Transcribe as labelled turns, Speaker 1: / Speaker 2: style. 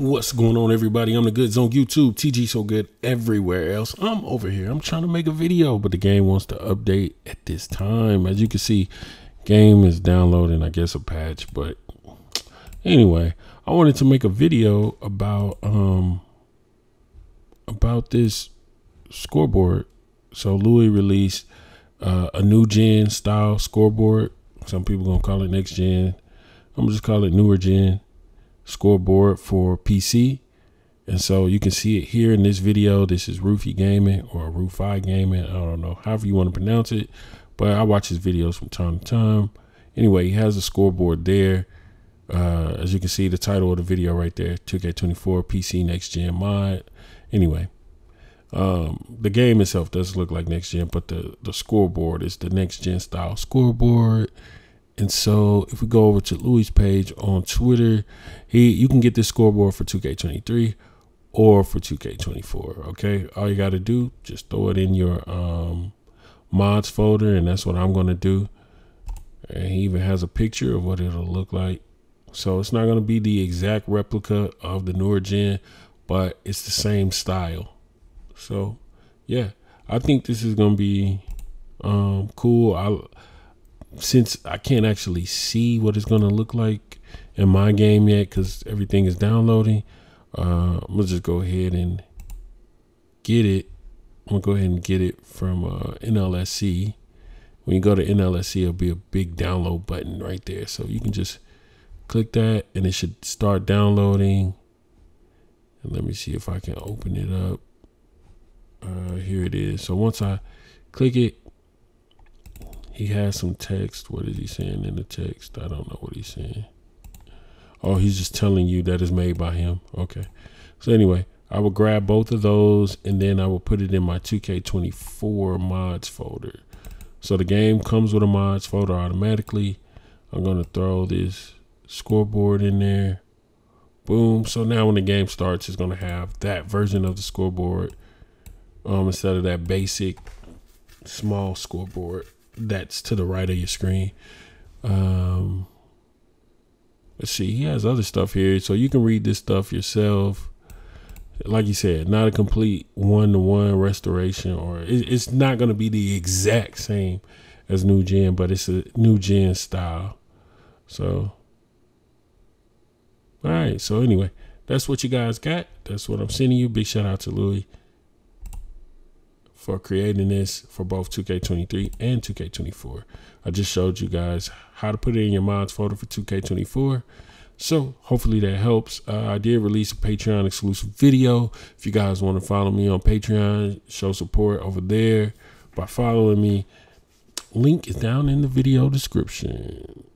Speaker 1: What's going on, everybody? I'm the Good Zone YouTube, TG So Good everywhere else. I'm over here. I'm trying to make a video, but the game wants to update at this time. As you can see, game is downloading, I guess, a patch. But anyway, I wanted to make a video about um about this scoreboard. So Looyh released uh, a new gen style scoreboard. Some people gonna call it next gen. I'm gonna just call it newer gen scoreboard for PC. And so you can see it here in this video. This is Roofy Gaming or Roofi Gaming. I don't know, however you want to pronounce it. But I watch his videos from time to time. Anyway, he has a scoreboard there. Uh, as you can see, the title of the video right there, 2K24 PC Next Gen Mod. Anyway, um, the game itself does look like next gen, but the, the scoreboard is the next gen style scoreboard. And so if we go over to Looyh's page on Twitter, he you can get this scoreboard for 2K23 or for 2K24. Okay. All you gotta do, just throw it in your um, mods folder, and that's what I'm gonna do. And he even has a picture of what it'll look like. So it's not gonna be the exact replica of the newer gen, but it's the same style. So yeah, I think this is gonna be um, cool. I since I can't actually see what it's gonna look like in my game yet because everything is downloading, uh, I'm gonna just go ahead and get it. I'm gonna go ahead and get it from uh, NLSC. When you go to NLSC, it'll be a big download button right there, so you can just click that and it should start downloading. And let me see if I can open it up. Uh, here it is. So once I click it, he has some text. What is he saying in the text? I don't know what he's saying. Oh, he's just telling you that is made by him. Okay. So anyway, I will grab both of those and then I will put it in my 2K24 mods folder. So the game comes with a mods folder automatically. I'm going to throw this scoreboard in there. Boom. So now when the game starts, it's going to have that version of the scoreboard um, instead of that basic small scoreboard that's to the right of your screen. Um, let's see, he has other stuff here, so you can read this stuff yourself. Like you said, not a complete one to one restoration, or it, it's not going to be the exact same as new gen, but it's a new gen style. So, all right. So anyway, that's what you guys got. That's what I'm sending you. Big shout out to Looyh for creating this for both 2K23 and 2K24. I just showed you guys how to put it in your mods folder for 2K24. So hopefully that helps. Uh, I did release a Patreon exclusive video. If you guys want to follow me on Patreon, show support over there by following me. Link is down in the video description.